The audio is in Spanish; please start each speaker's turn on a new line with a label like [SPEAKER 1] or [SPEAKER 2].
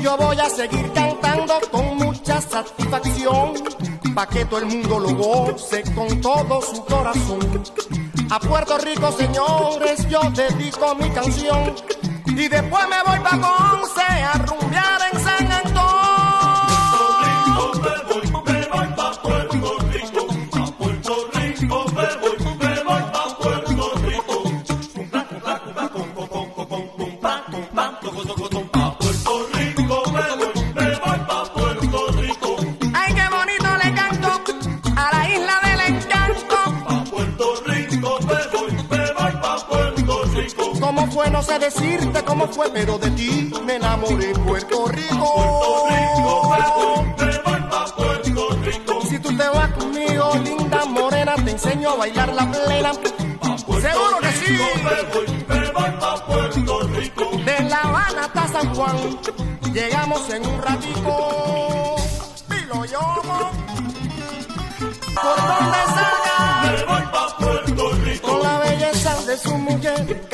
[SPEAKER 1] Yo voy a seguir cantando con mucha satisfacción, pa' que todo el mundo lo goce con todo su corazón. A Puerto Rico, señores, yo dedico mi canción y después me cómo fue, no sé decirte cómo fue, pero de ti me enamoré en Puerto Rico. Puerto Rico,
[SPEAKER 2] ¿para Puerto Rico.
[SPEAKER 1] Si tú te vas conmigo, linda morena, te enseño a bailar la plena. Seguro que sí. De La Habana hasta San Juan, llegamos en un ratico. Pilo yo. Por donde salga. Me
[SPEAKER 2] voy pa Puerto Rico.
[SPEAKER 1] Con la belleza de su mujer